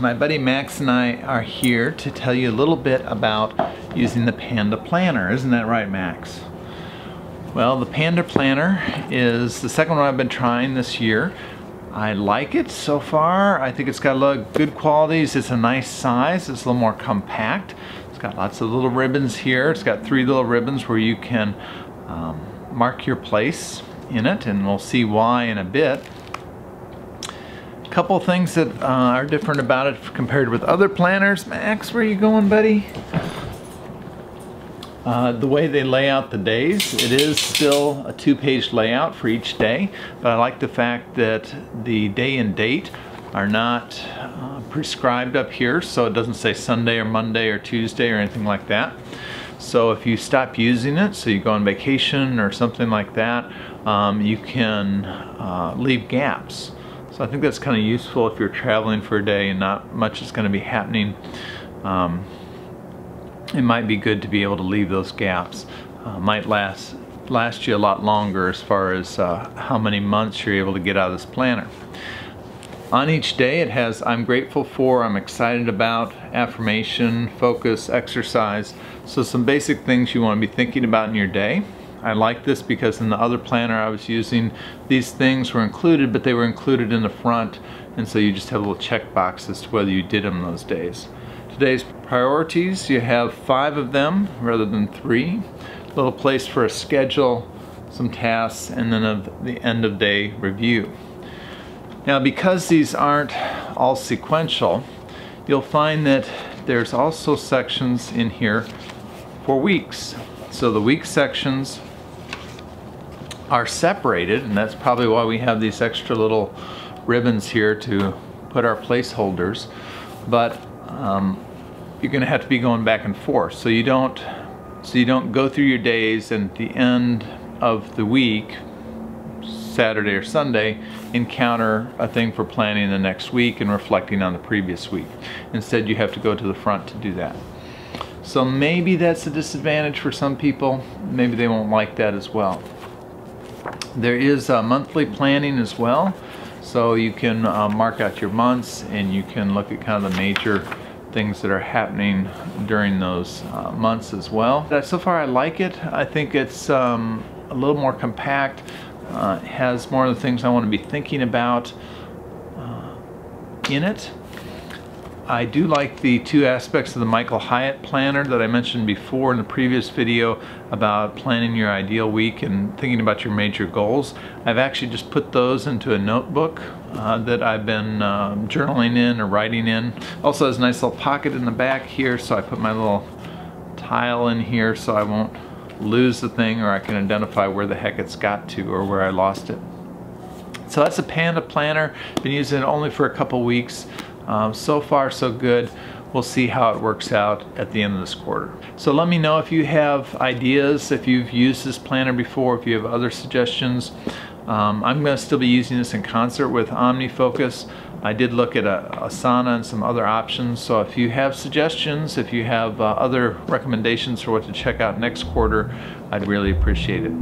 My buddy Max and I are here to tell you a little bit about using the Panda Planner. Isn't that right, Max? Well, the Panda Planner is the second one I've been trying this year. I like it so far. I think it's got a lot of good qualities. It's a nice size. It's a little more compact. It's got lots of little ribbons here. It's got three little ribbons where you can um, mark your place in it, and we'll see why in a bit A couple things that uh, are different about it compared with other planners. Max, where you going, buddy? Uh, the way they lay out the days, it is still a two-page layout for each day, but I like the fact that the day and date are not uh, prescribed up here, so it doesn't say Sunday or Monday or Tuesday or anything like that. So if you stop using it, so you go on vacation or something like that, um, you can uh, leave gaps. So I think that's kind of useful if you're traveling for a day and not much is going to be happening. Um, it might be good to be able to leave those gaps. Uh, might last last you a lot longer as far as uh, how many months you're able to get out of this planner. On each day it has I'm grateful for, I'm excited about, affirmation, focus, exercise. So some basic things you want to be thinking about in your day. I like this because in the other planner I was using, these things were included, but they were included in the front, and so you just have a little check box as to whether you did them those days. Today's priorities, you have five of them rather than three. A little place for a schedule, some tasks, and then the end of day review. Now because these aren't all sequential, you'll find that there's also sections in here for weeks. So the week sections are separated and that's probably why we have these extra little ribbons here to put our placeholders but um, you're gonna have to be going back and forth so you don't so you don't go through your days and at the end of the week Saturday or Sunday encounter a thing for planning the next week and reflecting on the previous week instead you have to go to the front to do that so maybe that's a disadvantage for some people maybe they won't like that as well there is uh, monthly planning as well. So you can uh, mark out your months and you can look at kind of the major things that are happening during those uh, months as well. So far I like it. I think it's um, a little more compact. Uh, has more of the things I want to be thinking about uh, in it. I do like the two aspects of the Michael Hyatt planner that I mentioned before in the previous video about planning your ideal week and thinking about your major goals. I've actually just put those into a notebook uh, that I've been um, journaling in or writing in. Also has a nice little pocket in the back here so I put my little tile in here so I won't lose the thing or I can identify where the heck it's got to or where I lost it. So that's a Panda planner. Been using it only for a couple weeks. Um, so far so good. We'll see how it works out at the end of this quarter. So let me know if you have ideas, if you've used this planner before, if you have other suggestions. Um, I'm going to still be using this in concert with OmniFocus. I did look at Asana and some other options, so if you have suggestions, if you have uh, other recommendations for what to check out next quarter, I'd really appreciate it.